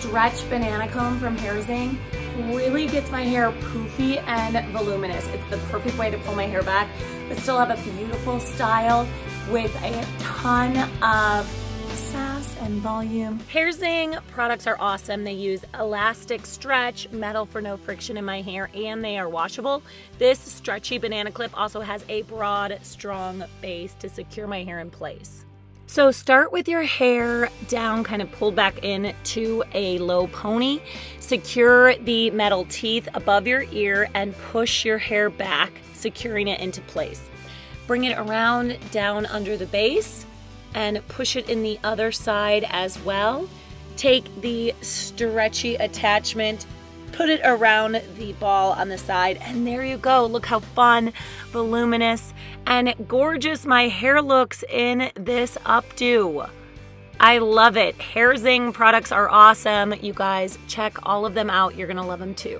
stretch banana comb from HairZing really gets my hair poofy and voluminous. It's the perfect way to pull my hair back, but still have a beautiful style with a ton of sass and volume. HairZing products are awesome. They use elastic stretch, metal for no friction in my hair, and they are washable. This stretchy banana clip also has a broad, strong base to secure my hair in place. So start with your hair down, kind of pulled back in to a low pony. Secure the metal teeth above your ear and push your hair back, securing it into place. Bring it around down under the base and push it in the other side as well. Take the stretchy attachment, put it around the ball on the side, and there you go. Look how fun, voluminous, and gorgeous my hair looks in this updo. I love it. HairZing products are awesome. You guys check all of them out. You're gonna love them too.